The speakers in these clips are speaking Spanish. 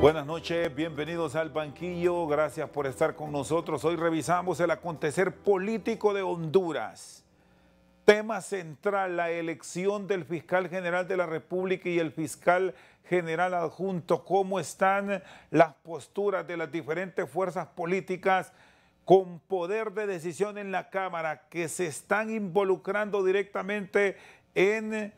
Buenas noches, bienvenidos al banquillo, gracias por estar con nosotros. Hoy revisamos el acontecer político de Honduras. Tema central, la elección del fiscal general de la República y el fiscal general adjunto. ¿Cómo están las posturas de las diferentes fuerzas políticas con poder de decisión en la Cámara que se están involucrando directamente en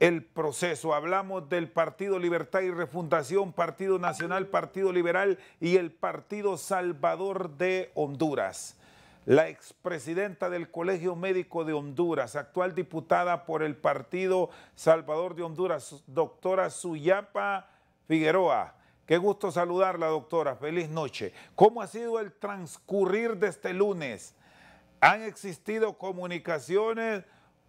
el proceso. Hablamos del Partido Libertad y Refundación, Partido Nacional, Partido Liberal y el Partido Salvador de Honduras. La expresidenta del Colegio Médico de Honduras, actual diputada por el Partido Salvador de Honduras, doctora Suyapa Figueroa. Qué gusto saludarla, doctora. Feliz noche. ¿Cómo ha sido el transcurrir de este lunes? ¿Han existido comunicaciones?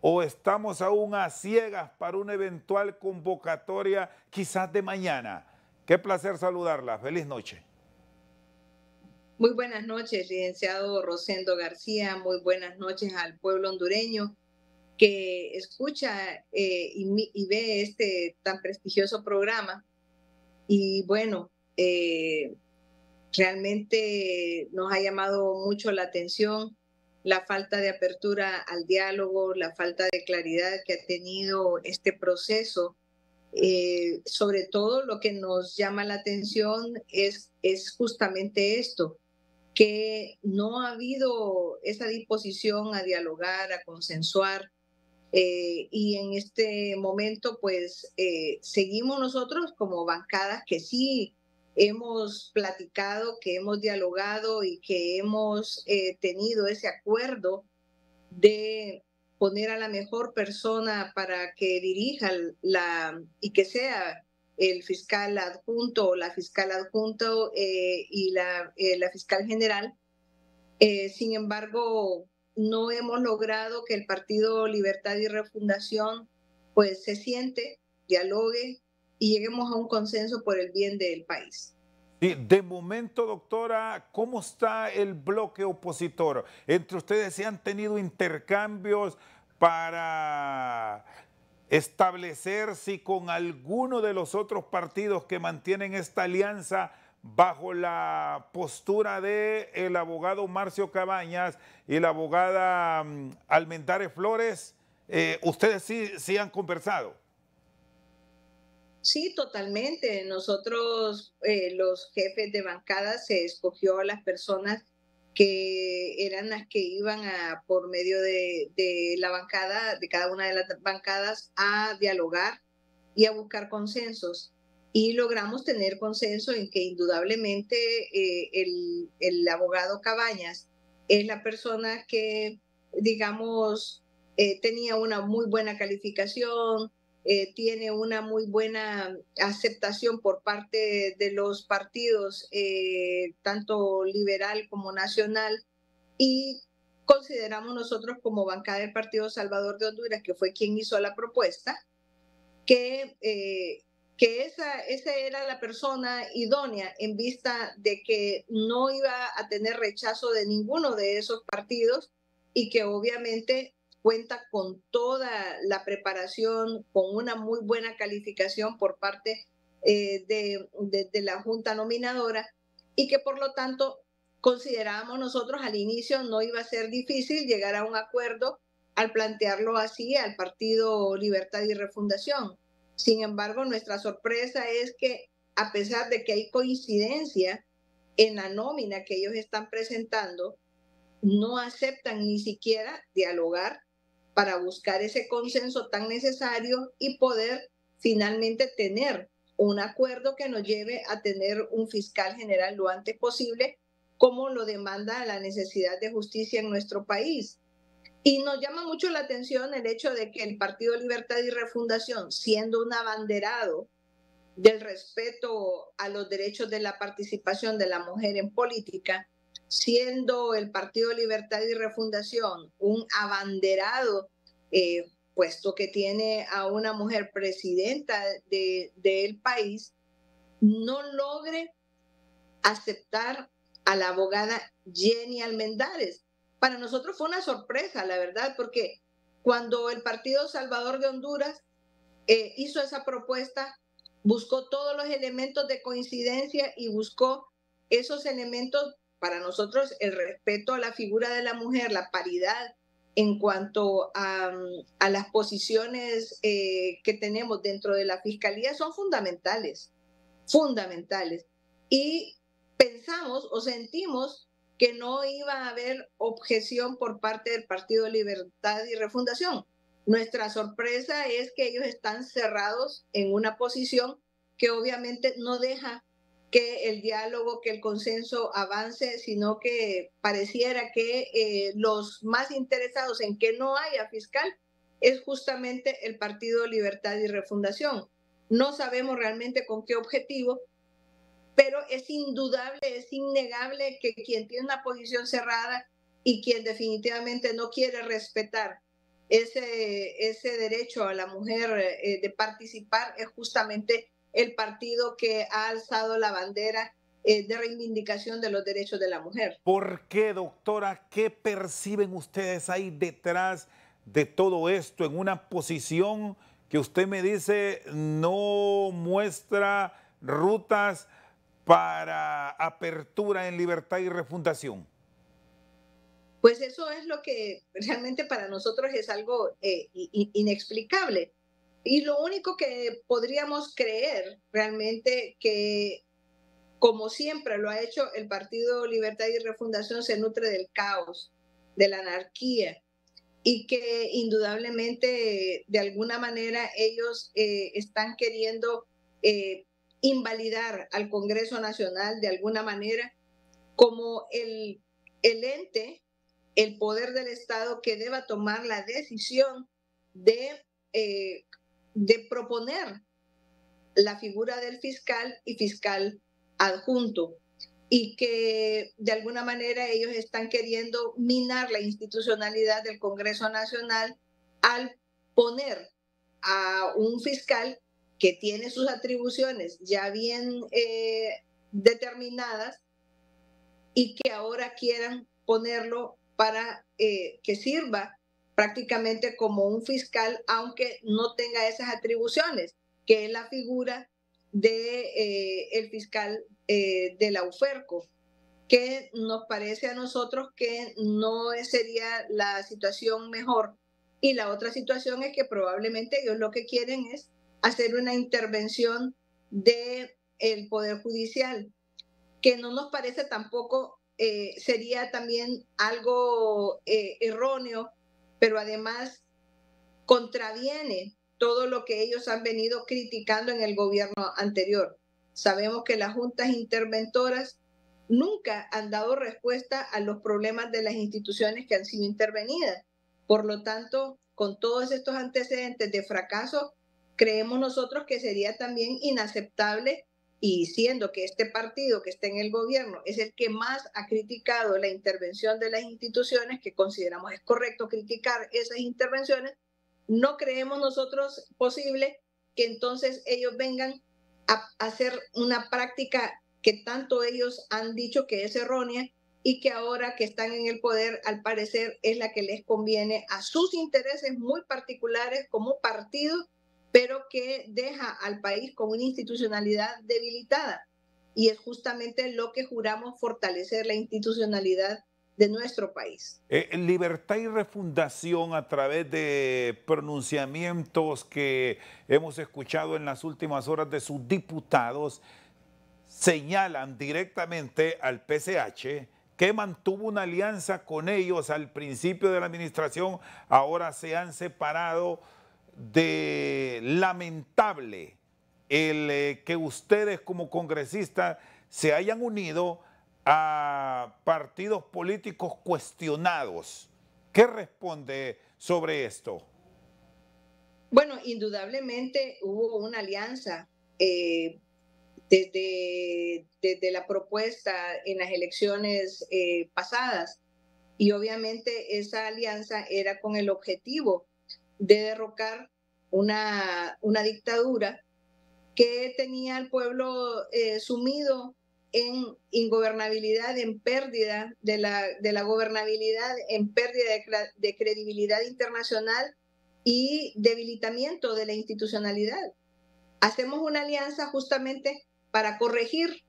O estamos aún a ciegas para una eventual convocatoria quizás de mañana. Qué placer saludarla. Feliz noche. Muy buenas noches, licenciado Rosendo García. Muy buenas noches al pueblo hondureño que escucha eh, y, ve este tan prestigioso programa. Y bueno, eh, realmente nos ha llamado mucho la atención la falta de apertura al diálogo, la falta de claridad que ha tenido este proceso. Eh, sobre todo lo que nos llama la atención es, es justamente esto, que no ha habido esa disposición a dialogar, a consensuar. Eh, y en este momento, pues, eh, seguimos nosotros como bancadas que sí hemos platicado, que hemos dialogado y que hemos eh, tenido ese acuerdo de poner a la mejor persona para que dirija la y que sea el fiscal adjunto o la fiscal adjunto eh, y la, eh, la, fiscal general. sin embargo, no hemos logrado que el Partido Libertad y Refundación pues se siente, dialogue y lleguemos a un consenso por el bien del país. De momento, doctora, ¿cómo está el bloque opositor? Entre ustedes se han tenido intercambios para establecer si con alguno de los otros partidos que mantienen esta alianza bajo la postura de el abogado Marcio Cabañas y la abogada mm, Almendares Flores, eh, ustedes sí, sí han conversado. Sí, totalmente. Nosotros, eh, los jefes de bancada, se escogió a las personas que eran las que iban a, por medio de, la bancada, de cada una de las bancadas, a dialogar y a buscar consensos. Y logramos tener consenso en que indudablemente eh, el, el, abogado Cabañas es la persona que, digamos, eh, tenía una muy buena calificación, eh, tiene una muy buena aceptación por parte de los partidos, eh, tanto liberal como nacional, y consideramos nosotros como bancada del Partido Salvador de Honduras, que fue quien hizo la propuesta, que, eh, que esa, esa era la persona idónea en vista de que no iba a tener rechazo de ninguno de esos partidos y que obviamente cuenta con toda la preparación, con una muy buena calificación por parte eh, de, la Junta Nominadora y que por lo tanto considerábamos nosotros al inicio no iba a ser difícil llegar a un acuerdo al plantearlo así al Partido Libertad y Refundación. Sin embargo, nuestra sorpresa es que a pesar de que hay coincidencia en la nómina que ellos están presentando, no aceptan ni siquiera dialogar para buscar ese consenso tan necesario y poder finalmente tener un acuerdo que nos lleve a tener un fiscal general lo antes posible, como lo demanda la necesidad de justicia en nuestro país. Y nos llama mucho la atención el hecho de que el Partido Libertad y Refundación, siendo un abanderado del respeto a los derechos de la participación de la mujer en política, siendo el Partido Libertad y Refundación un abanderado, eh, puesto que tiene a una mujer presidenta del país, no logre aceptar a la abogada Jenny Almendares. Para nosotros fue una sorpresa, la verdad, porque cuando el Partido Salvador de Honduras eh, hizo esa propuesta, buscó todos los elementos de coincidencia y buscó esos elementos para nosotros, el respeto a la figura de la mujer, la paridad en cuanto a, las posiciones eh, que tenemos dentro de la fiscalía son fundamentales, fundamentales. Y pensamos o sentimos que no iba a haber objeción por parte del Partido Libertad y Refundación. Nuestra sorpresa es que ellos están cerrados en una posición que obviamente no deja que el diálogo, que el consenso avance, sino que pareciera que eh, los más interesados en que no haya fiscal es justamente el Partido Libertad y Refundación. No sabemos realmente con qué objetivo, pero es indudable, es innegable que quien tiene una posición cerrada y quien definitivamente no quiere respetar ese, ese derecho a la mujer eh, de participar es justamente el partido que ha alzado la bandera eh, de reivindicación de los derechos de la mujer. ¿Por qué, doctora? ¿Qué perciben ustedes ahí detrás de todo esto en una posición que usted me dice no muestra rutas para apertura en libertad y refundación? Pues eso es lo que realmente para nosotros es algo eh, inexplicable. Y lo único que podríamos creer realmente que, como siempre lo ha hecho el Partido Libertad y Refundación, se nutre del caos, de la anarquía, y que indudablemente de alguna manera ellos eh, están queriendo eh, invalidar al Congreso Nacional de alguna manera como el, el ente, el poder del Estado que deba tomar la decisión de, eh, de proponer la figura del fiscal y fiscal adjunto y que de alguna manera ellos están queriendo minar la institucionalidad del Congreso Nacional al poner a un fiscal que tiene sus atribuciones ya bien eh, determinadas y que ahora quieran ponerlo para eh, que sirva prácticamente como un fiscal, aunque no tenga esas atribuciones, que es la figura de eh, el fiscal de la UFERCO, que nos parece a nosotros que no sería la situación mejor. Y la otra situación es que probablemente ellos lo que quieren es hacer una intervención del el Poder Judicial, que no nos parece tampoco, eh, sería también algo eh, erróneo, pero además contraviene todo lo que ellos han venido criticando en el gobierno anterior. Sabemos que las juntas interventoras nunca han dado respuesta a los problemas de las instituciones que han sido intervenidas. Por lo tanto, con todos estos antecedentes de fracaso, creemos nosotros que sería también inaceptable y siendo que este partido que está en el gobierno es el que más ha criticado la intervención de las instituciones, que consideramos es correcto criticar esas intervenciones, no creemos nosotros posible que entonces ellos vengan a hacer una práctica que tanto ellos han dicho que es errónea y que ahora que están en el poder, al parecer, es la que les conviene a sus intereses muy particulares como partido pero que deja al país con una institucionalidad debilitada. Y es justamente lo que juramos fortalecer la institucionalidad de nuestro país. Eh, libertad y refundación a través de pronunciamientos que hemos escuchado en las últimas horas de sus diputados señalan directamente al PCH que mantuvo una alianza con ellos al principio de la administración, ahora se han separado de lamentable el eh, que ustedes como congresistas se hayan unido a partidos políticos cuestionados. ¿Qué responde sobre esto? Bueno, indudablemente hubo una alianza eh, desde, desde, la propuesta en las elecciones eh, pasadas y obviamente esa alianza era con el objetivo de derrocar una, una dictadura que tenía al pueblo eh, sumido en ingobernabilidad, en pérdida de la, de la gobernabilidad, en pérdida de, credibilidad internacional y debilitamiento de la institucionalidad. hacemos una alianza justamente para corregir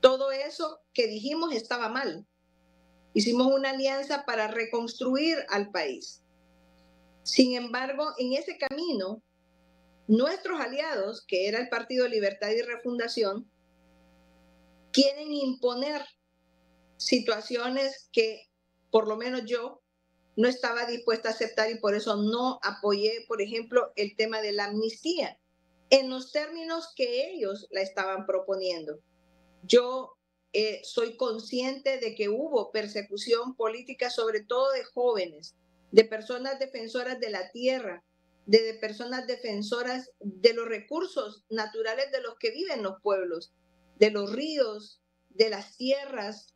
todo eso que dijimos estaba mal. Hicimos una alianza para reconstruir al país. Sin embargo, en ese camino, nuestros aliados, que era el Partido Libertad y Refundación, quieren imponer situaciones que por lo menos yo no estaba dispuesta a aceptar y por eso no apoyé, por ejemplo, el tema de la amnistía en los términos que ellos la estaban proponiendo. Yo eh, soy consciente de que hubo persecución política, sobre todo de jóvenes, de personas defensoras de la tierra, de personas defensoras de los recursos naturales de los que viven los pueblos, de los ríos, de las tierras,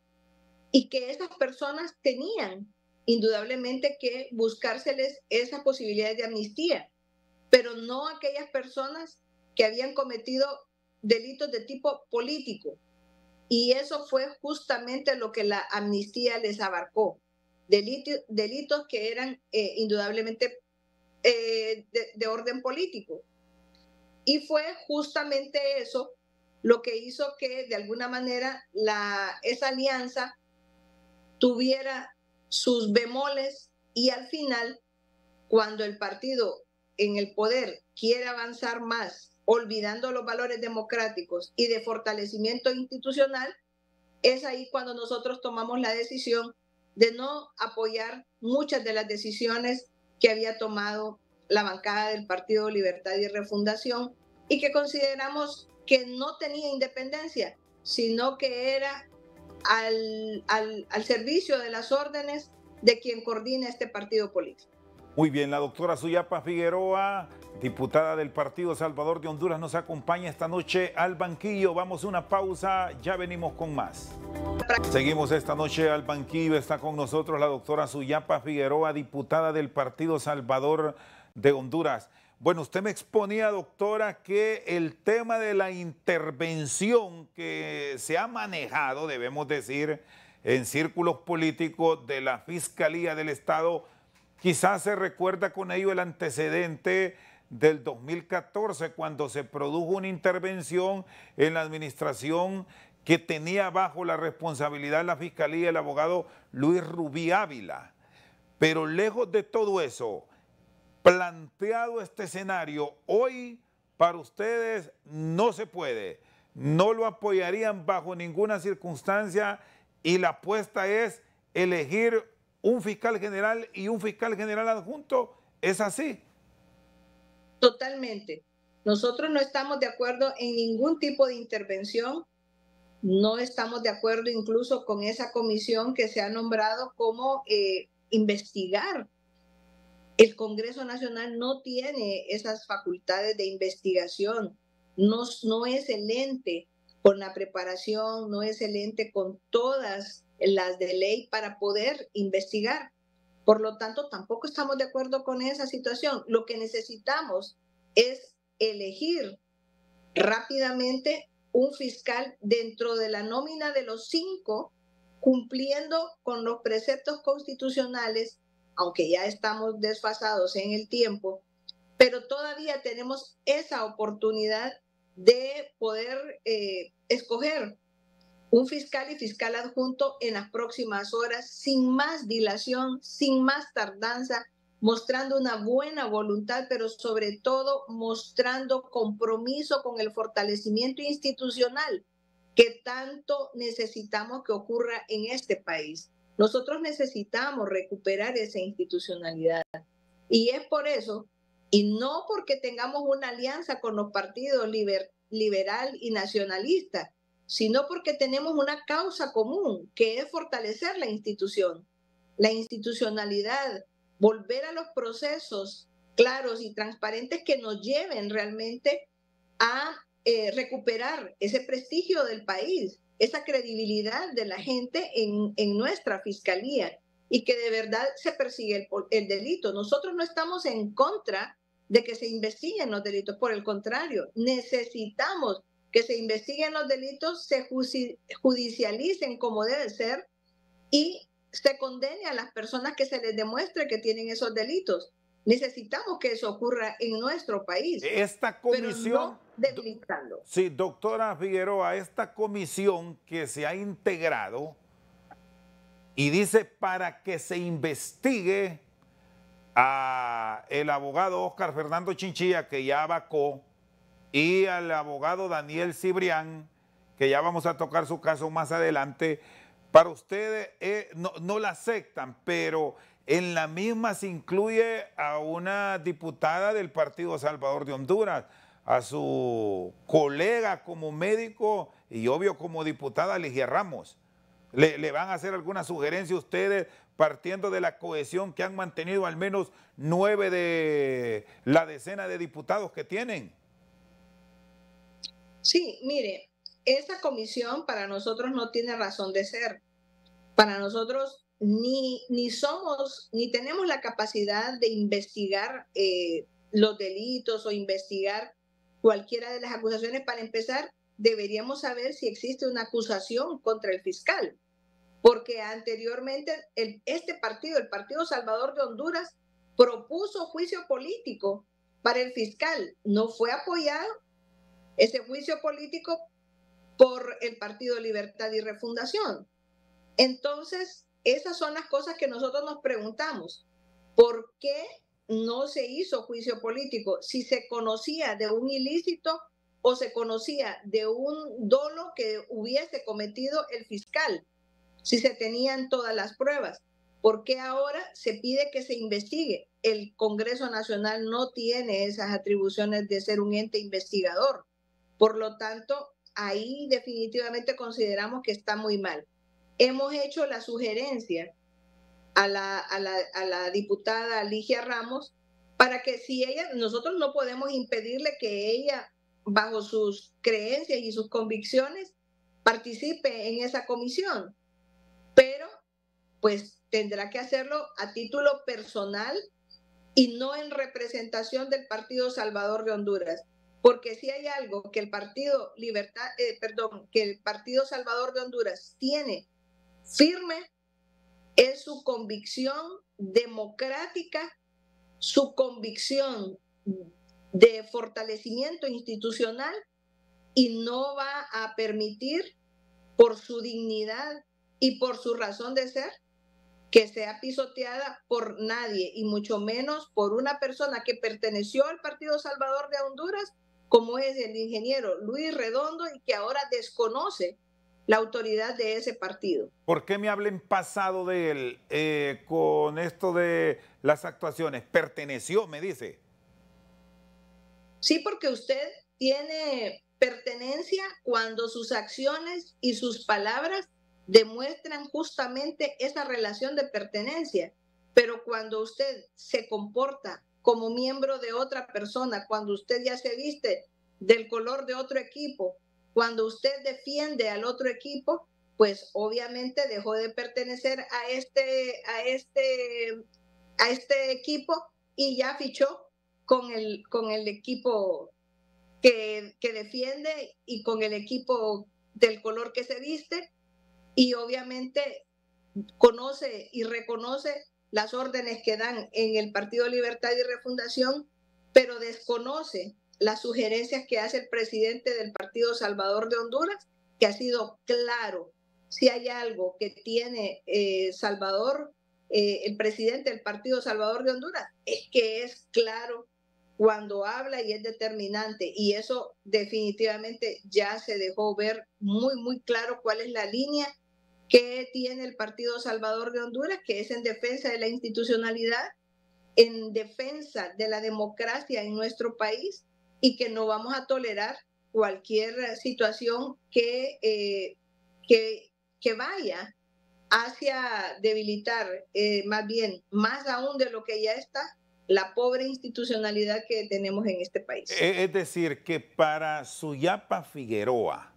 y que esas personas tenían indudablemente que buscárseles esas posibilidades de amnistía, pero no aquellas personas que habían cometido delitos de tipo político. Y eso fue justamente lo que la amnistía les abarcó. Delitos, que eran eh, indudablemente eh, de, orden político. Y fue justamente eso lo que hizo que de alguna manera esa alianza tuviera sus bemoles y al final, cuando el partido en el poder quiere avanzar más, olvidando los valores democráticos y de fortalecimiento institucional, es ahí cuando nosotros tomamos la decisión de no apoyar muchas de las decisiones que había tomado la bancada del Partido Libertad y Refundación y que consideramos que no tenía independencia, sino que era al, al, servicio de las órdenes de quien coordina este partido político. Muy bien, la doctora Suyapa Figueroa, diputada del Partido Salvador de Honduras, nos acompaña esta noche al banquillo. Vamos a una pausa, ya venimos con más. Seguimos esta noche al banquillo, está con nosotros la doctora Suyapa Figueroa, diputada del Partido Salvador de Honduras. Bueno, usted me exponía, doctora, que el tema de la intervención que se ha manejado, debemos decir, en círculos políticos de la Fiscalía del Estado, quizás se recuerda con ello el antecedente del 2014, cuando se produjo una intervención en la administración que tenía bajo la responsabilidad de la Fiscalía el abogado Luis Rubí Ávila. Pero lejos de todo eso, planteado este escenario, hoy para ustedes no se puede, no lo apoyarían bajo ninguna circunstancia y la apuesta es elegir un fiscal general y un fiscal general adjunto. ¿Es así? Totalmente. Nosotros no estamos de acuerdo en ningún tipo de intervención. No estamos de acuerdo incluso con esa comisión que se ha nombrado como eh, investigar el Congreso Nacional no tiene esas facultades de investigación, no, no es el ente con la preparación, no es el ente con todas las de ley para poder investigar. Por lo tanto, tampoco estamos de acuerdo con esa situación. Lo que necesitamos es elegir rápidamente un fiscal dentro de la nómina de los cinco, cumpliendo con los preceptos constitucionales aunque ya estamos desfasados en el tiempo, pero todavía tenemos esa oportunidad de poder eh, escoger un fiscal y fiscal adjunto en las próximas horas, sin más dilación, sin más tardanza, mostrando una buena voluntad, pero sobre todo mostrando compromiso con el fortalecimiento institucional que tanto necesitamos que ocurra en este país. Nosotros necesitamos recuperar esa institucionalidad. Y es por eso, y no porque tengamos una alianza con los partidos liberal y nacionalista, sino porque tenemos una causa común, que es fortalecer la institución, la institucionalidad, volver a los procesos claros y transparentes que nos lleven realmente a eh, recuperar ese prestigio del país, esa credibilidad de la gente en, en nuestra fiscalía y que de verdad se persigue el, el, delito. Nosotros no estamos en contra de que se investiguen los delitos, por el contrario, necesitamos que se investiguen los delitos, se judicialicen como debe ser y se condene a las personas que se les demuestre que tienen esos delitos. Necesitamos que eso ocurra en nuestro país. Esta comisión, debilitando. Sí, doctora Figueroa, esta comisión que se ha integrado y dice para que se investigue a el abogado Oscar Fernando Chinchilla, que ya vacó, y al abogado Daniel Cibrián, que ya vamos a tocar su caso más adelante. Para ustedes eh, no, no la aceptan, pero en la misma se incluye a una diputada del Partido Salvador de Honduras, a su colega como médico y obvio como diputada Ligia Ramos. ¿Le, van a hacer alguna sugerencia ustedes partiendo de la cohesión que han mantenido al menos nueve de la decena de diputados que tienen? Sí, mire, esa comisión para nosotros no tiene razón de ser. Para nosotros ni, ni somos, ni tenemos la capacidad de investigar eh, los delitos o investigar cualquiera de las acusaciones. Para empezar, deberíamos saber si existe una acusación contra el fiscal, porque anteriormente este partido, el Partido Salvador de Honduras, propuso juicio político para el fiscal. No fue apoyado ese juicio político por el Partido Libertad y Refundación. Entonces, esas son las cosas que nosotros nos preguntamos. ¿Por qué no se hizo juicio político? Si se conocía de un ilícito o se conocía de un dolo que hubiese cometido el fiscal, si se tenían todas las pruebas. ¿Por qué ahora se pide que se investigue? El Congreso Nacional no tiene esas atribuciones de ser un ente investigador. Por lo tanto, ahí definitivamente consideramos que está muy mal. Hemos hecho la sugerencia a la, diputada Ligia Ramos para que si ella, nosotros no podemos impedirle que ella bajo sus creencias y sus convicciones, participe en esa comisión. Pero, pues tendrá que hacerlo a título personal y no en representación del Partido Salvador de Honduras. Porque si hay algo que el Partido Libertad, eh, perdón, que el Partido Salvador de Honduras tiene firme es su convicción democrática, su convicción de fortalecimiento institucional y no va a permitir por su dignidad y por su razón de ser que sea pisoteada por nadie y mucho menos por una persona que perteneció al Partido Salvador de Honduras como es el ingeniero Luis Redondo y que ahora desconoce la autoridad de ese partido. ¿Por qué me hablen pasado de él eh, con esto de las actuaciones? ¿Perteneció, me dice? Sí, porque usted tiene pertenencia cuando sus acciones y sus palabras demuestran justamente esa relación de pertenencia. Pero cuando usted se comporta como miembro de otra persona, cuando usted ya se viste del color de otro equipo, cuando usted defiende al otro equipo, pues obviamente dejó de pertenecer a este, a este, a este equipo y ya fichó con el, con el equipo que, que defiende y con el equipo del color que se viste y obviamente conoce y reconoce las órdenes que dan en el Partido Libertad y Refundación, pero desconoce las sugerencias que hace el presidente del Partido Salvador de Honduras, que ha sido claro. Si hay algo que tiene eh, Salvador, eh, el presidente del Partido Salvador de Honduras, es que es claro cuando habla y es determinante. Y eso definitivamente ya se dejó ver muy, muy claro cuál es la línea que tiene el Partido Salvador de Honduras, que es en defensa de la institucionalidad, en defensa de la democracia en nuestro país y que no vamos a tolerar cualquier situación que, eh, que, vaya hacia debilitar eh, más bien, más aún de lo que ya está, la pobre institucionalidad que tenemos en este país. E, es decir, que para Suyapa Figueroa,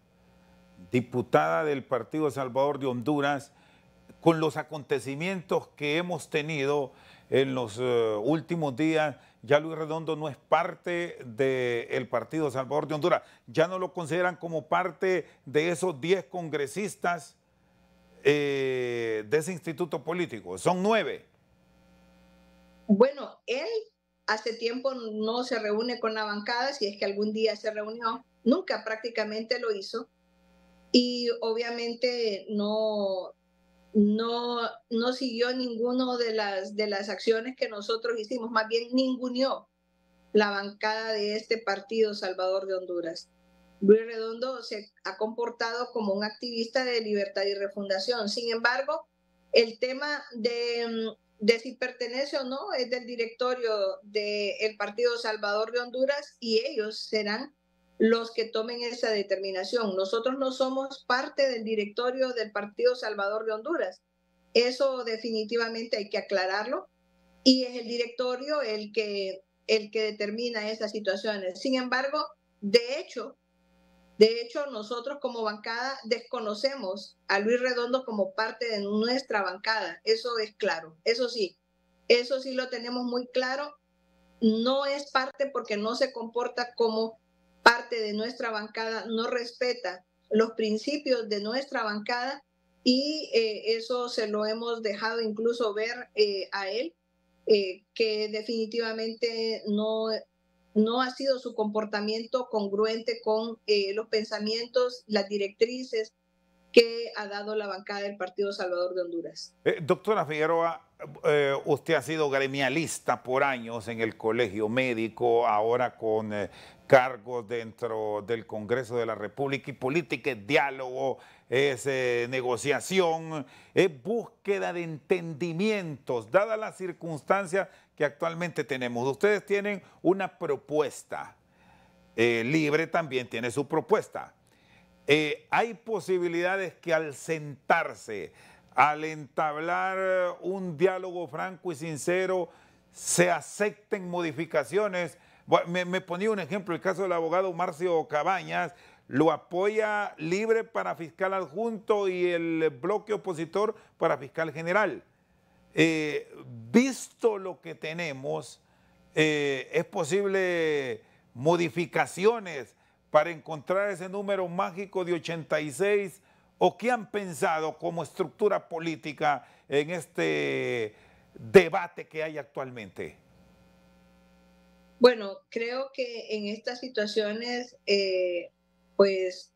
diputada del Partido Salvador de Honduras, con los acontecimientos que hemos tenido en los eh, últimos días, ya Luis Redondo no es parte del Partido Salvador de Honduras, ya no lo consideran como parte de esos 10 congresistas eh, de ese instituto político, son nueve. Bueno, él hace tiempo no se reúne con la bancada, si es que algún día se reunió, nunca prácticamente lo hizo. Y obviamente no, no, no siguió ninguno de las, de las acciones que nosotros hicimos, más bien ningunió la bancada de este partido Salvador de Honduras. Luis Redondo se ha comportado como un activista de libertad y refundación. Sin embargo, el tema de, de si pertenece o no es del directorio del Partido Salvador de Honduras y ellos serán los que tomen esa determinación. Nosotros no somos parte del directorio del Partido Salvador de Honduras. Eso definitivamente hay que aclararlo y es el directorio el que, el que determina esas situaciones. Sin embargo, de hecho, de hecho, nosotros como bancada desconocemos a Luis Redondo como parte de nuestra bancada. Eso es claro. Eso sí, eso sí lo tenemos muy claro. No es parte porque no se comporta como parte de nuestra bancada no respeta los principios de nuestra bancada y eh, eso se lo hemos dejado incluso ver eh, a él, eh, que definitivamente no, no ha sido su comportamiento congruente con los pensamientos, las directrices que ha dado la bancada del Partido Salvador de Honduras. doctora Figueroa, usted ha sido gremialista por años en el colegio médico, ahora con cargos dentro del Congreso de la República y política es diálogo, es eh, negociación, es búsqueda de entendimientos, dadas las circunstancias que actualmente tenemos. Ustedes tienen una propuesta, eh, Libre también tiene su propuesta. Eh, hay posibilidades que al sentarse, al entablar un diálogo franco y sincero, se acepten modificaciones me, ponía un ejemplo, el caso del abogado Marcio Cabañas, lo apoya libre para fiscal adjunto y el bloque opositor para fiscal general. Eh, visto lo que tenemos, eh, es posible modificaciones para encontrar ese número mágico de 86 o qué han pensado como estructura política en este debate que hay actualmente. Bueno, creo que en estas situaciones, eh, pues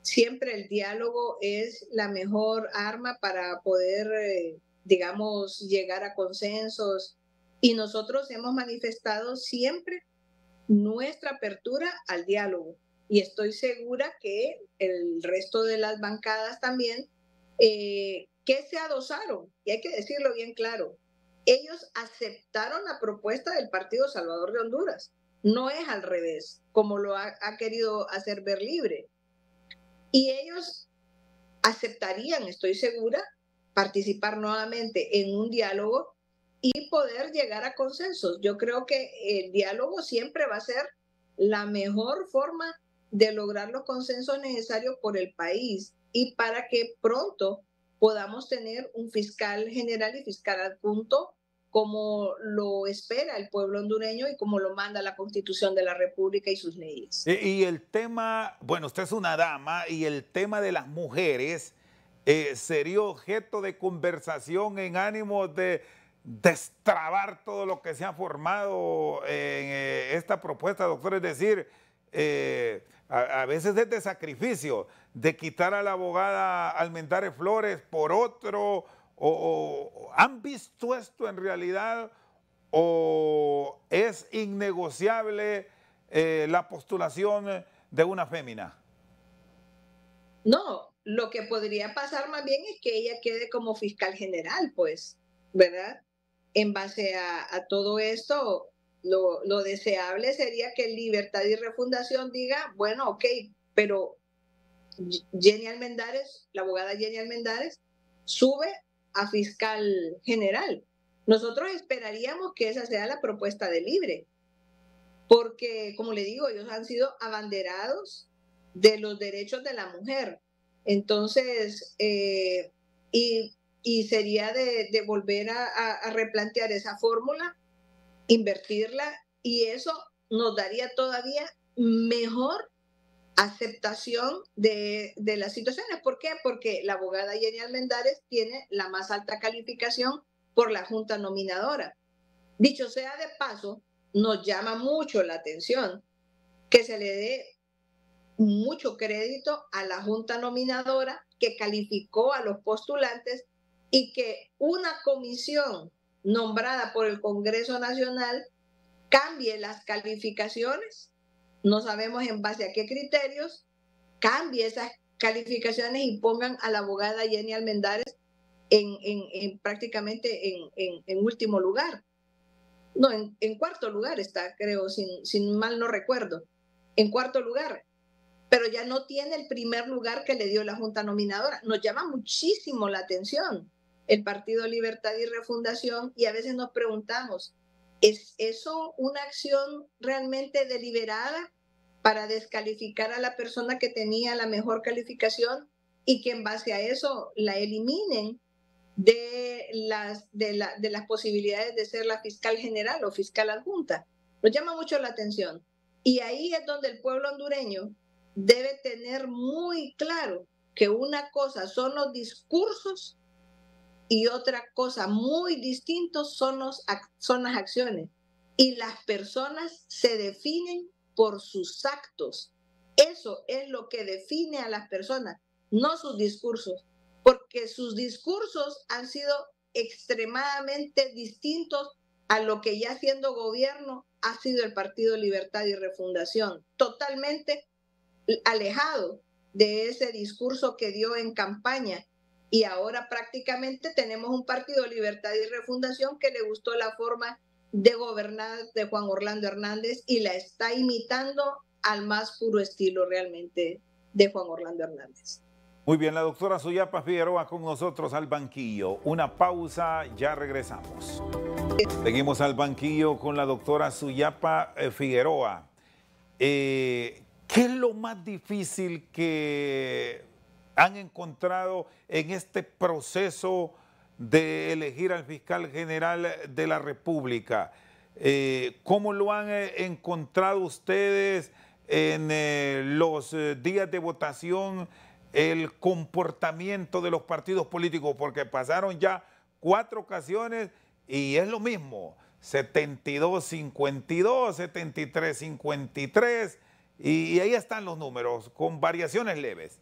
siempre el diálogo es la mejor arma para poder, eh, digamos, llegar a consensos. Y nosotros hemos manifestado siempre nuestra apertura al diálogo. Y estoy segura que el resto de las bancadas también, eh, que se adosaron, y hay que decirlo bien claro, ellos aceptaron la propuesta del Partido Salvador de Honduras. No es al revés, como lo ha, querido hacer Ver Libre. Y ellos aceptarían, estoy segura, participar nuevamente en un diálogo y poder llegar a consensos. Yo creo que el diálogo siempre va a ser la mejor forma de lograr los consensos necesarios por el país y para que pronto podamos tener un fiscal general y fiscal adjunto como lo espera el pueblo hondureño y como lo manda la Constitución de la República y sus leyes. Y, el tema, bueno, usted es una dama y el tema de las mujeres eh, sería objeto de conversación en ánimo de destrabar todo lo que se ha formado en eh, esta propuesta, doctor. Es decir, eh, a, veces es de sacrificio, de quitar a la abogada Almendares Flores por otro o, han visto esto en realidad o es innegociable eh, la postulación de una fémina? No, lo que podría pasar más bien es que ella quede como fiscal general, pues, ¿verdad? En base a, todo esto, lo, lo, deseable sería que Libertad y Refundación diga, bueno, ok, pero Jenny Almendares, la abogada Jenny Almendares, sube a fiscal general. Nosotros esperaríamos que esa sea la propuesta de Libre, porque, como le digo, ellos han sido abanderados de los derechos de la mujer. Entonces, eh, y, sería de, volver a replantear esa fórmula, invertirla, y eso nos daría todavía mejor aceptación de, las situaciones. ¿Por qué? Porque la abogada Jenny Almendares tiene la más alta calificación por la Junta Nominadora. Dicho sea de paso, nos llama mucho la atención que se le dé mucho crédito a la Junta Nominadora que calificó a los postulantes y que una comisión nombrada por el Congreso Nacional cambie las calificaciones, no sabemos en base a qué criterios, cambie esas calificaciones y pongan a la abogada Jenny Almendares en, en, prácticamente en, en, último lugar. No, en, cuarto lugar está, creo, sin, sin mal no recuerdo. En cuarto lugar pero ya no tiene el primer lugar que le dio la Junta Nominadora. Nos llama muchísimo la atención el Partido Libertad y Refundación y a veces nos preguntamos, ¿es eso una acción realmente deliberada para descalificar a la persona que tenía la mejor calificación y que en base a eso la eliminen de las, de, la, de las posibilidades de ser la fiscal general o fiscal adjunta? Nos llama mucho la atención. Y ahí es donde el pueblo hondureño debe tener muy claro que una cosa son los discursos y otra cosa muy distintos son, son las acciones. Y las personas se definen por sus actos. Eso es lo que define a las personas, no sus discursos, porque sus discursos han sido extremadamente distintos a lo que ya siendo gobierno ha sido el Partido Libertad y Refundación, totalmente alejado de ese discurso que dio en campaña. Y ahora prácticamente tenemos un partido Libertad y Refundación que le gustó la forma de gobernar de Juan Orlando Hernández y la está imitando al más puro estilo realmente de Juan Orlando Hernández. Muy bien, la doctora Suyapa Figueroa con nosotros al banquillo. Una pausa, ya regresamos. Seguimos al banquillo con la doctora Suyapa eh, Figueroa. Eh, ¿Qué es lo más difícil que han encontrado en este proceso de elegir al fiscal general de la República? Eh, ¿Cómo lo han eh, encontrado ustedes en eh, los días de votación, el comportamiento de los partidos políticos? Porque pasaron ya cuatro ocasiones y es lo mismo, 72-52, 73-53 y, ahí están los números, con variaciones leves.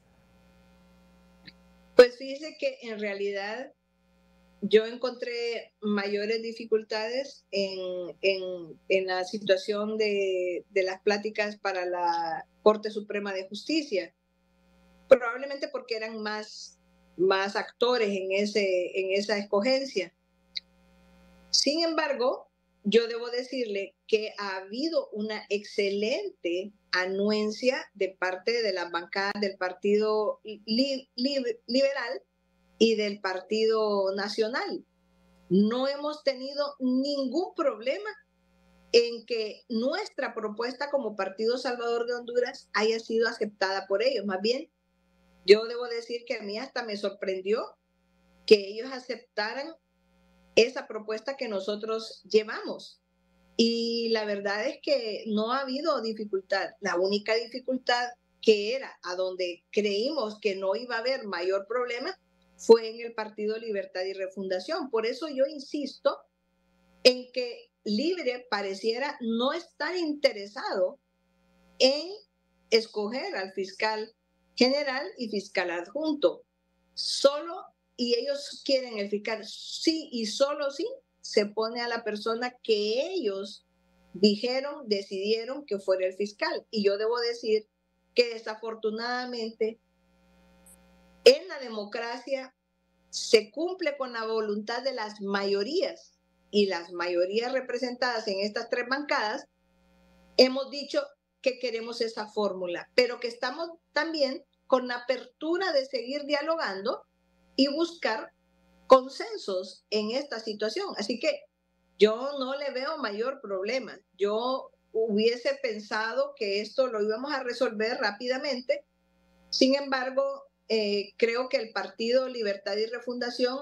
Pues fíjese que en realidad yo encontré mayores dificultades en, en, la situación de, de, las pláticas para la Corte Suprema de Justicia, probablemente porque eran más, más actores en, ese, en esa escogencia. Sin embargo, yo debo decirle que ha habido una excelente anuencia de parte de las bancadas del Partido Liberal y del Partido Nacional. No hemos tenido ningún problema en que nuestra propuesta como Partido Salvador de Honduras haya sido aceptada por ellos. Más bien, yo debo decir que a mí hasta me sorprendió que ellos aceptaran esa propuesta que nosotros llevamos. Y la verdad es que no ha habido dificultad. La única dificultad que era a donde creímos que no iba a haber mayor problema fue en el Partido Libertad y Refundación. Por eso yo insisto en que Libre pareciera no estar interesado en escoger al fiscal general y fiscal adjunto. Solo y ellos quieren el fiscal sí y solo sí se pone a la persona que ellos dijeron, decidieron que fuera el fiscal. Y yo debo decir que desafortunadamente en la democracia se cumple con la voluntad de las mayorías y las mayorías representadas en estas tres bancadas hemos dicho que queremos esa fórmula, pero que estamos también con la apertura de seguir dialogando y buscar consensos en esta situación. Así que yo no le veo mayor problema. Yo hubiese pensado que esto lo íbamos a resolver rápidamente. Sin embargo, eh, creo que el Partido Libertad y Refundación,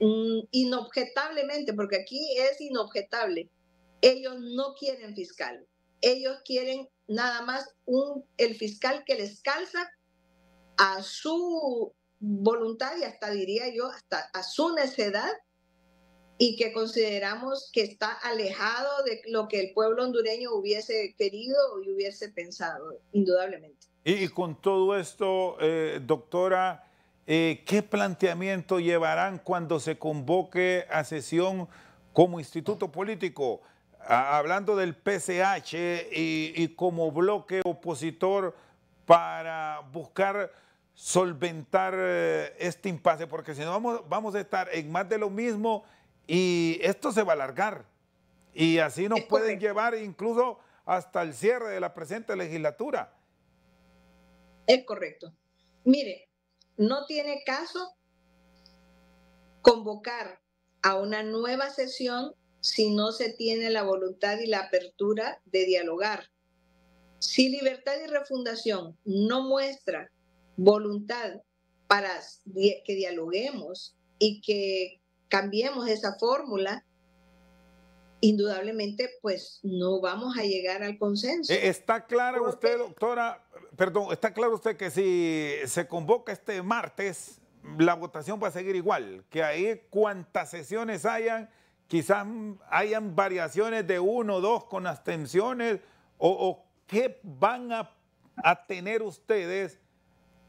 mm, inobjetablemente, porque aquí es inobjetable, ellos no quieren fiscal. Ellos quieren nada más un, el fiscal que les calza a su voluntad y hasta diría yo, hasta a su necedad y que consideramos que está alejado de lo que el pueblo hondureño hubiese querido y hubiese pensado, indudablemente. Y, con todo esto, eh, doctora, eh, ¿qué planteamiento llevarán cuando se convoque a sesión como instituto político? hablando del PCH y, como bloque opositor para buscar solventar eh, este impasse, porque si no vamos, vamos a estar en más de lo mismo y esto se va a alargar. Y así nos pueden llevar incluso hasta el cierre de la presente legislatura. Es correcto. Mire, no tiene caso convocar a una nueva sesión si no se tiene la voluntad y la apertura de dialogar. Si Libertad y Refundación no muestra voluntad para que dialoguemos y que cambiemos esa fórmula, indudablemente pues no vamos a llegar al consenso. Eh, está clara usted, doctora, perdón, está claro usted que si se convoca este martes, la votación va a seguir igual, que ahí cuantas sesiones hayan, quizás hayan variaciones de uno o dos con abstenciones, o, o qué van a, a tener ustedes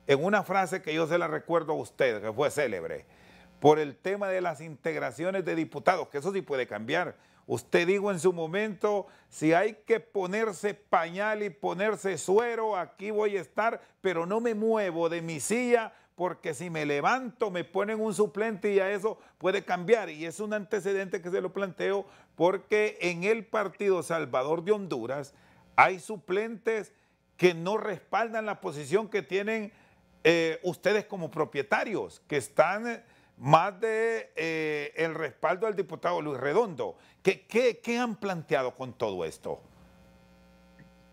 en una frase que yo se la recuerdo a usted, que fue célebre por el tema de las integraciones de diputados, que eso sí puede cambiar. Usted dijo en su momento, si hay que ponerse pañal y ponerse suero, aquí voy a estar, pero no me muevo de mi silla porque si me levanto me ponen un suplente y a eso puede cambiar. Y es un antecedente que se lo planteo porque en el Partido Salvador de Honduras hay suplentes que no respaldan la posición que tienen eh, ustedes como propietarios, que están más de eh, el respaldo del diputado Luis Redondo. ¿Qué, qué, han planteado con todo esto?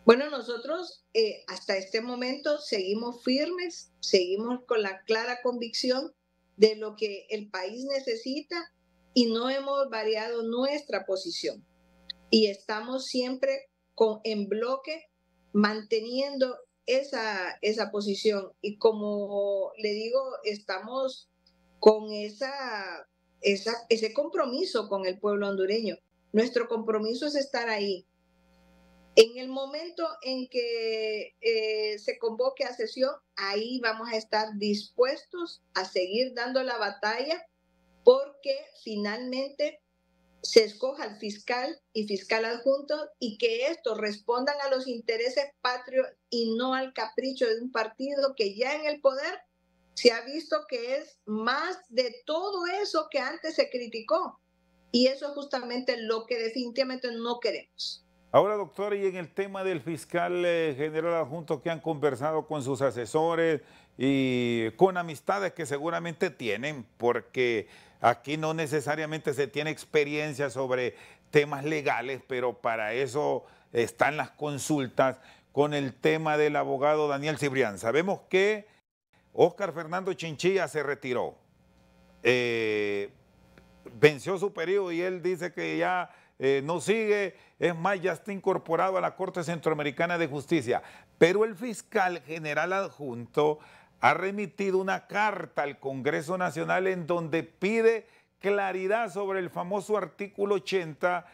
Bueno, nosotros eh, hasta este momento seguimos firmes, seguimos con la clara convicción de lo que el país necesita y no hemos variado nuestra posición. Y estamos siempre con, en bloque manteniendo esa, esa posición. Y como le digo, estamos con esa, esa, ese compromiso con el pueblo hondureño. Nuestro compromiso es estar ahí. En el momento en que eh, se convoque a sesión, ahí vamos a estar dispuestos a seguir dando la batalla porque finalmente se escoja al fiscal y fiscal adjunto y que estos respondan a los intereses patrios y no al capricho de un partido que ya en el poder se ha visto que es más de todo eso que antes se criticó. Y eso es justamente lo que definitivamente no queremos. Ahora, doctor, y en el tema del fiscal eh, general adjunto que han conversado con sus asesores y con amistades que seguramente tienen, porque aquí no necesariamente se tiene experiencia sobre temas legales, pero para eso están las consultas con el tema del abogado Daniel Cibrián. Sabemos que Oscar Fernando Chinchilla se retiró. Eh, venció su periodo y él dice que ya eh, no sigue, es más, ya está incorporado a la Corte Centroamericana de Justicia. Pero el fiscal general adjunto ha remitido una carta al Congreso Nacional en donde pide claridad sobre el famoso artículo 80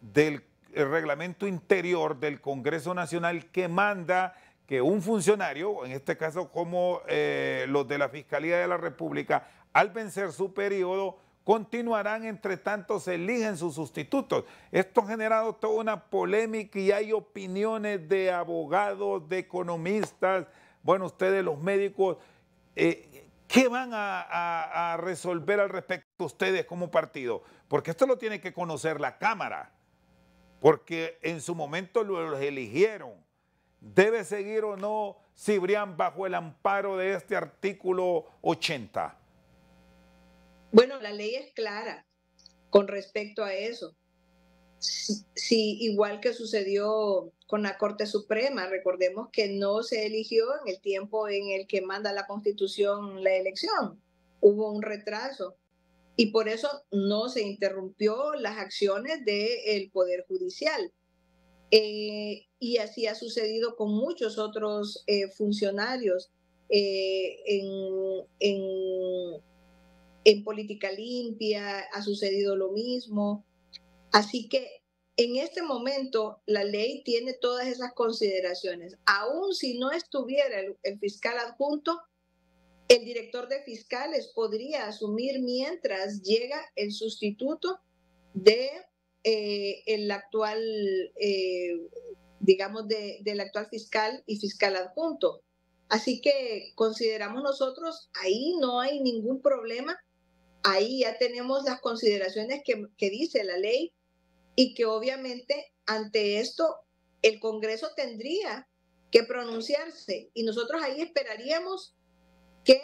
del reglamento interior del Congreso Nacional que manda que un funcionario, en este caso como eh, los de la Fiscalía de la República, al vencer su periodo, continuarán, entre tanto se eligen sus sustitutos. Esto ha generado toda una polémica y hay opiniones de abogados, de economistas, bueno, ustedes los médicos, eh, ¿qué van a, resolver al respecto ustedes como partido? Porque esto lo tiene que conocer la Cámara, porque en su momento los eligieron ¿Debe seguir o no Cibrián bajo el amparo de este artículo 80? Bueno, la ley es clara con respecto a eso. Si, igual que sucedió con la Corte Suprema, recordemos que no se eligió en el tiempo en el que manda la Constitución la elección. Hubo un retraso y por eso no se interrumpió las acciones del Poder Judicial. Eh, y así ha sucedido con muchos otros eh, funcionarios. Eh, en, en política limpia ha sucedido lo mismo. Así que en este momento la ley tiene todas esas consideraciones. Aún si no estuviera el, fiscal adjunto, el director de fiscales podría asumir mientras llega el sustituto de eh, el actual, eh, digamos, de, del actual fiscal y fiscal adjunto. Así que consideramos nosotros, ahí no hay ningún problema, ahí ya tenemos las consideraciones que dice la ley y que obviamente ante esto el Congreso tendría que pronunciarse y nosotros ahí esperaríamos que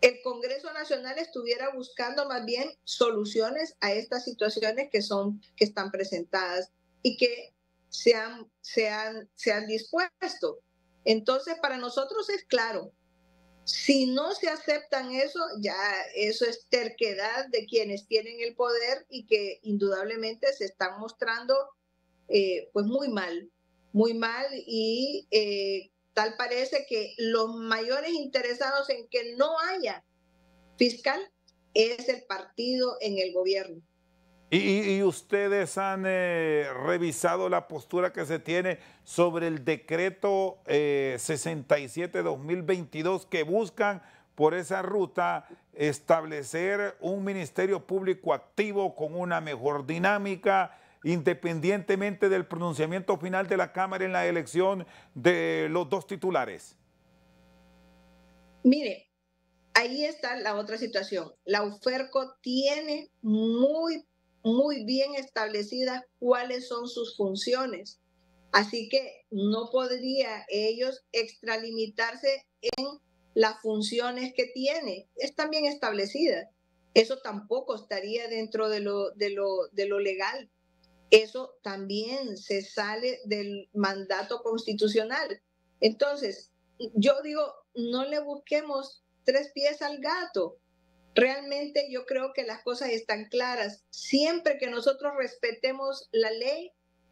el Congreso Nacional estuviera buscando más bien soluciones a estas situaciones que son que están presentadas y que se han, se han, se han dispuesto. Entonces, para nosotros es claro, si no se aceptan eso, ya eso es terquedad de quienes tienen el poder y que indudablemente se están mostrando eh, pues muy mal, muy mal y eh, tal parece que los mayores interesados en que no haya fiscal es el partido en el gobierno. ¿Y, ustedes han eh, revisado la postura que se tiene sobre el decreto 67-2022 eh, que buscan por esa ruta establecer un ministerio público activo con una mejor dinámica, independientemente del pronunciamiento final de la Cámara en la elección de los dos titulares? Mire, ahí está la otra situación. La UFERCO tiene muy muy bien establecidas cuáles son sus funciones. Así que no podría ellos extralimitarse en las funciones que tiene. Están bien establecidas. Eso tampoco estaría dentro de lo, de lo, de lo legal. Eso también se sale del mandato constitucional. Entonces, yo digo, no le busquemos tres pies al gato Realmente yo creo que las cosas están claras. Siempre que nosotros respetemos la ley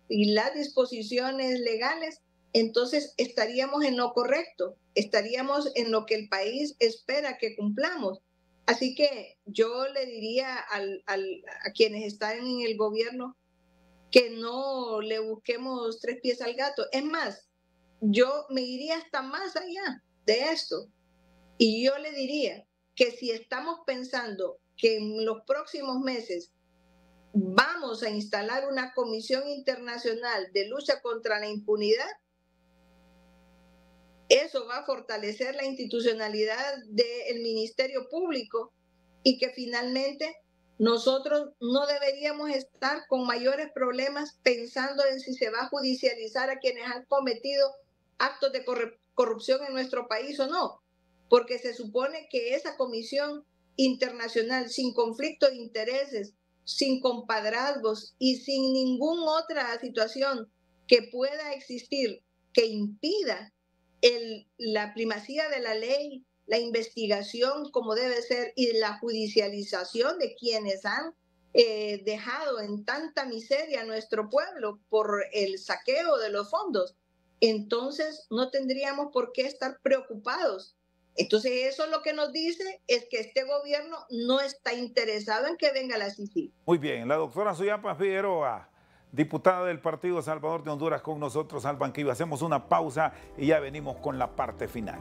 y las disposiciones legales, entonces estaríamos en lo correcto, estaríamos en lo que el país espera que cumplamos. Así que yo le diría a quienes están en el gobierno que no le busquemos tres pies al gato. Es más, yo me iría hasta más allá de esto. Y yo le diría, que si estamos pensando que en los próximos meses vamos a instalar una comisión internacional de lucha contra la impunidad, eso va a fortalecer la institucionalidad del Ministerio Público y que finalmente nosotros no deberíamos estar con mayores problemas pensando en si se va a judicializar a quienes han cometido actos de corrupción en nuestro país o no porque se supone que esa comisión internacional sin conflicto de intereses, sin compadrazgos y sin ninguna otra situación que pueda existir que impida el, la primacía de la ley, la investigación como debe ser y la judicialización de quienes han eh, dejado en tanta miseria a nuestro pueblo por el saqueo de los fondos, entonces no tendríamos por qué estar preocupados entonces eso lo que nos dice es que este gobierno no está interesado en que venga la CICI. Muy bien, la doctora Suyapa Figueroa, diputada del Partido Salvador de Honduras con nosotros al banquillo. Hacemos una pausa y ya venimos con la parte final.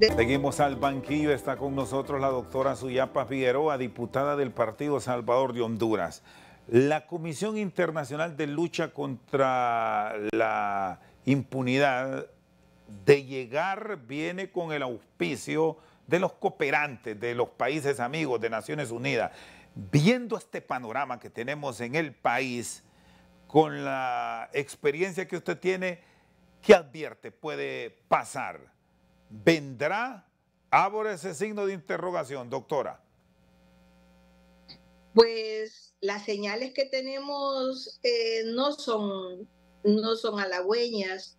Seguimos al banquillo, está con nosotros la doctora Suyapa Figueroa, diputada del Partido Salvador de Honduras. La Comisión Internacional de Lucha contra la Impunidad de llegar viene con el auspicio de los cooperantes, de los países amigos de Naciones Unidas. Viendo este panorama que tenemos en el país, con la experiencia que usted tiene, ¿qué advierte puede pasar? ¿Vendrá? Abro ese signo de interrogación, doctora. Pues las señales que tenemos eh, no, son, no son halagüeñas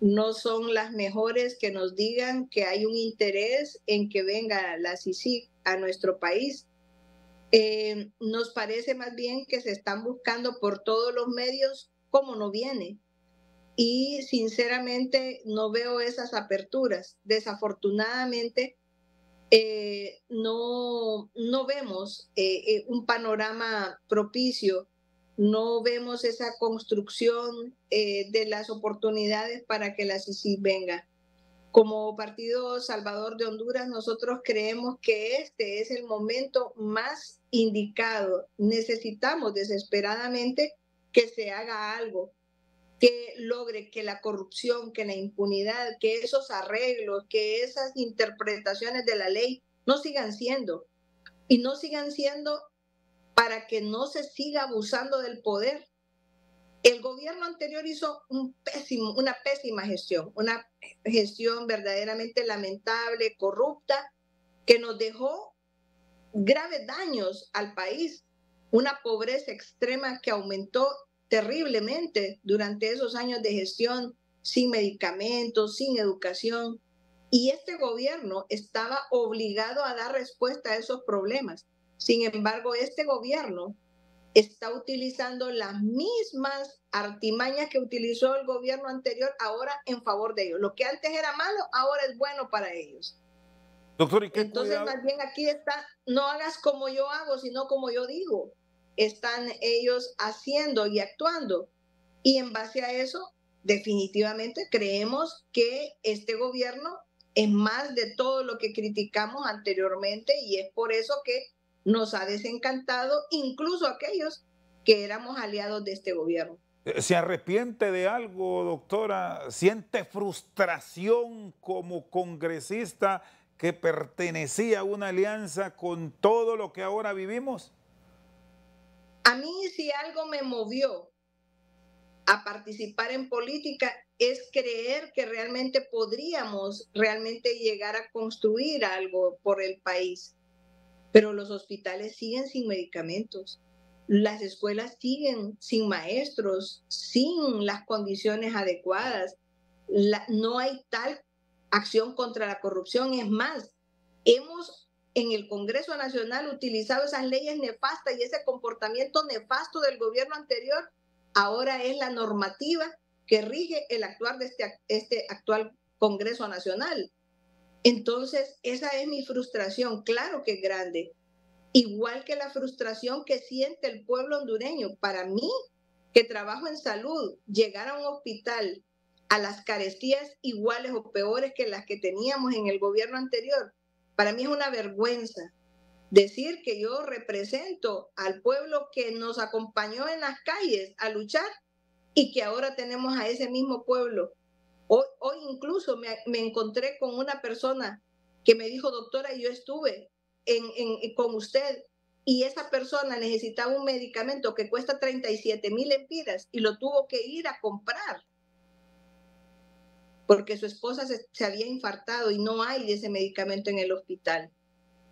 no son las mejores que nos digan que hay un interés en que venga la CICIG a nuestro país. Eh, nos parece más bien que se están buscando por todos los medios cómo no viene. Y sinceramente no veo esas aperturas. Desafortunadamente, eh, no, no vemos eh, un panorama propicio, no vemos esa construcción de las oportunidades para que la CICI venga. Como Partido Salvador de Honduras, nosotros creemos que este es el momento más indicado. Necesitamos desesperadamente que se haga algo que logre que la corrupción, que la impunidad, que esos arreglos, que esas interpretaciones de la ley no sigan siendo. Y no sigan siendo para que no se siga abusando del poder el gobierno anterior hizo una pésima gestión, una gestión verdaderamente lamentable, corrupta, que nos dejó graves daños al país, una pobreza extrema que aumentó terriblemente durante esos años de gestión, sin medicamentos, sin educación. Y este gobierno estaba obligado a dar respuesta a esos problemas. Sin embargo, este gobierno está utilizando las mismas artimañas que utilizó el gobierno anterior ahora en favor de ellos. Lo que antes era malo, ahora es bueno para ellos. Doctor, ¿y Entonces, más bien aquí está, no hagas como yo hago, sino como yo digo. Están ellos haciendo y actuando. Y en base a eso, definitivamente creemos que este gobierno es más de todo lo que criticamos anteriormente y es por eso que nos ha desencantado incluso aquellos que éramos aliados de este gobierno. Eh, ¿Se arrepiente de algo, doctora? ¿Siente frustración como congresista que pertenecía a una alianza con todo lo que ahora vivimos? A mí si algo me movió a participar en política es creer que realmente podríamos realmente llegar a construir algo por el país pero los hospitales siguen sin medicamentos, las escuelas siguen sin maestros, sin las condiciones adecuadas, no hay tal acción contra la corrupción. Es más, hemos en el Congreso Nacional utilizado esas leyes nefastas y ese comportamiento nefasto del gobierno anterior, ahora es la normativa que rige el actuar de este, este actual Congreso Nacional. Entonces, esa es mi frustración, claro que es grande, igual que la frustración que siente el pueblo hondureño. Para mí, que trabajo en salud, llegar a un hospital a las carestías iguales o peores que las que teníamos en el gobierno anterior, para mí es una vergüenza decir que yo represento al pueblo que nos acompañó en las calles a luchar y que ahora tenemos a ese mismo pueblo Hoy, incluso me, encontré con una persona que me dijo, doctora, yo estuve con usted y esa persona necesitaba un medicamento que cuesta 37 mil empiras y lo tuvo que ir a comprar porque su esposa se, había infartado y no hay ese medicamento en el hospital.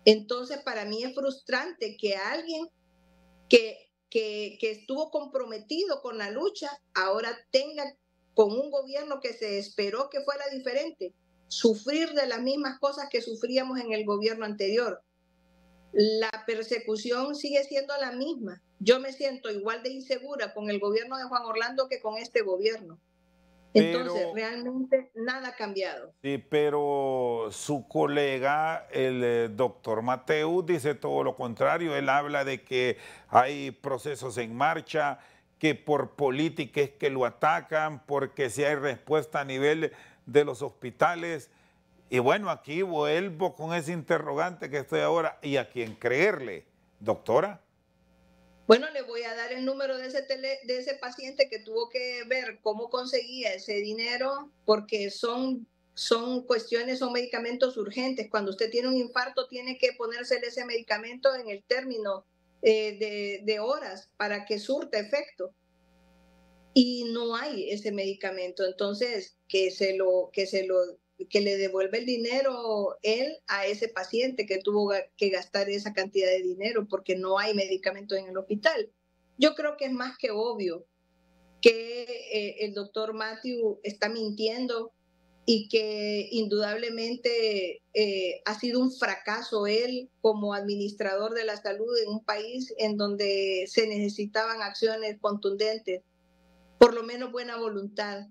Entonces, para mí es frustrante que alguien que, que estuvo comprometido con la lucha ahora tenga con un gobierno que se esperó que fuera diferente, sufrir de las mismas cosas que sufríamos en el gobierno anterior. La persecución sigue siendo la misma. Yo me siento igual de insegura con el gobierno de Juan Orlando que con este gobierno. Entonces, realmente nada ha cambiado. Sí, pero su colega, el eh, doctor Mateo, dice todo lo contrario. Él habla de que hay procesos en marcha, que por política es que lo atacan, porque si hay respuesta a nivel de los hospitales. Y bueno, aquí vuelvo con ese interrogante que estoy ahora, ¿y a quién creerle, doctora? Bueno, le voy a dar el número de ese, de ese paciente que tuvo que ver cómo conseguía ese dinero, porque son, son cuestiones, son medicamentos urgentes. Cuando usted tiene un infarto, tiene que ponérsele ese medicamento en el término eh, de, horas para que surta efecto. Y no hay ese medicamento. Entonces, que se lo, que se lo, que le devuelve el dinero él a ese paciente que tuvo que gastar esa cantidad de dinero porque no hay medicamento en el hospital. Yo creo que es más que obvio que eh, el doctor Matthew está mintiendo y que indudablemente eh, ha sido un fracaso él como administrador de la salud en un país en donde se necesitaban acciones contundentes, por lo menos buena voluntad.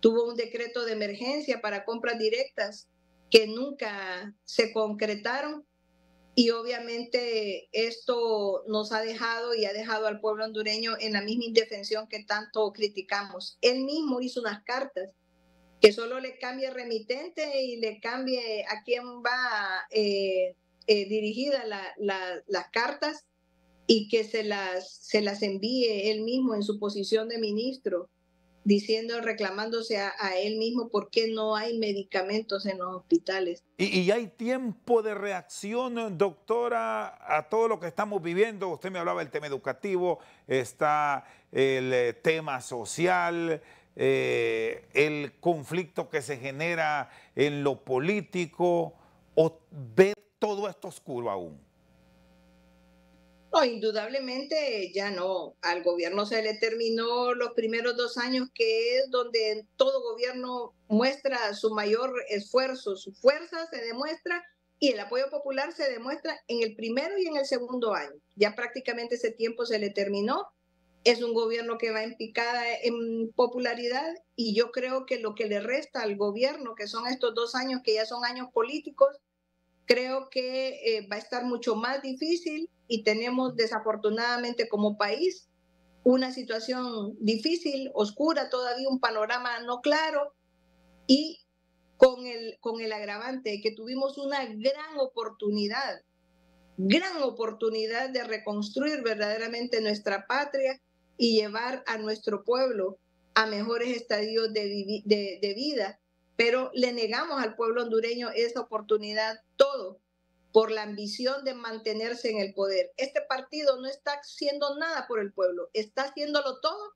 Tuvo un decreto de emergencia para compras directas que nunca se concretaron y obviamente esto nos ha dejado y ha dejado al pueblo hondureño en la misma indefensión que tanto criticamos. Él mismo hizo unas cartas que solo le cambie remitente y le cambie a quién va eh, eh, dirigida las cartas y que se las, se las envíe él mismo en su posición de ministro, diciendo, reclamándose a, él mismo por qué no hay medicamentos en los hospitales. ¿Y, ¿Y, hay tiempo de reacción, doctora, a todo lo que estamos viviendo? Usted me hablaba del tema educativo, está el eh, tema social, eh, el conflicto que se genera en lo político, o ve todo esto oscuro aún? No, indudablemente ya no. Al gobierno se le terminó los primeros dos años, que es donde todo gobierno muestra su mayor esfuerzo, su fuerza se demuestra y el apoyo popular se demuestra en el primero y en el segundo año. Ya prácticamente ese tiempo se le terminó es un gobierno que va en picada en popularidad y yo creo que lo que le resta al gobierno, que son estos dos años que ya son años políticos, creo que eh, va a estar mucho más difícil y tenemos desafortunadamente como país una situación difícil, oscura, todavía un panorama no claro y con el, con el agravante que tuvimos una gran oportunidad, gran oportunidad de reconstruir verdaderamente nuestra patria y llevar a nuestro pueblo a mejores estadios de, de, vida, pero le negamos al pueblo hondureño esa oportunidad todo por la ambición de mantenerse en el poder. Este partido no está haciendo nada por el pueblo, está haciéndolo todo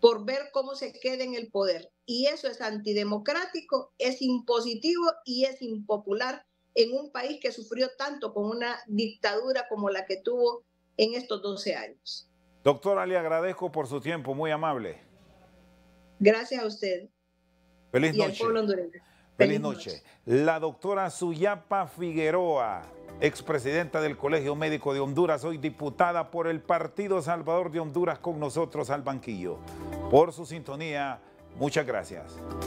por ver cómo se queda en el poder. Y eso es antidemocrático, es impositivo y es impopular en un país que sufrió tanto con una dictadura como la que tuvo en estos 12 años. Doctora, le agradezco por su tiempo, muy amable. Gracias a usted. Feliz noche. Feliz, noche. La doctora Suyapa Figueroa, expresidenta del Colegio Médico de Honduras, hoy diputada por el Partido Salvador de Honduras con nosotros al banquillo. Por su sintonía, muchas gracias.